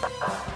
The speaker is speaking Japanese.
you